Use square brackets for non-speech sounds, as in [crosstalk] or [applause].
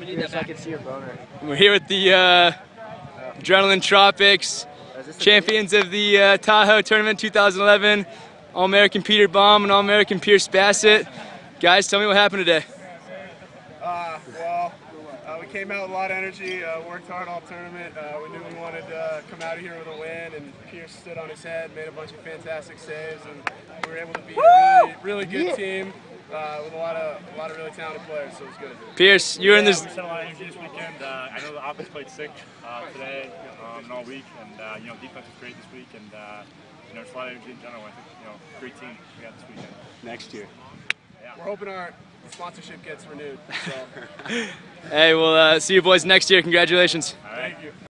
Yes, I can see your boner. We're here with the uh, Adrenaline Tropics, Is this the champions of the uh, Tahoe Tournament 2011, All-American Peter Baum and All-American Pierce Bassett. Guys, tell me what happened today. Uh, well, uh, we came out with a lot of energy, uh, worked hard all tournament. Uh, we knew we wanted to uh, come out of here with a win, and Pierce stood on his head, made a bunch of fantastic saves, and we were able to beat a really, really good Yeah. team uh, with a lot of a lot of really talented players. So it was good. Pierce, you were in this. we spent a lot of energy this weekend. Uh, I know the offense played sick uh, today um, and all week, and uh, you know defense was great this week, and uh, you know just a lot of energy in general. I think you know great team we got this weekend. next year? Yeah. We're hoping our sponsorship gets renewed. So [laughs] Hey, we'll uh, see you boys next year. Congratulations.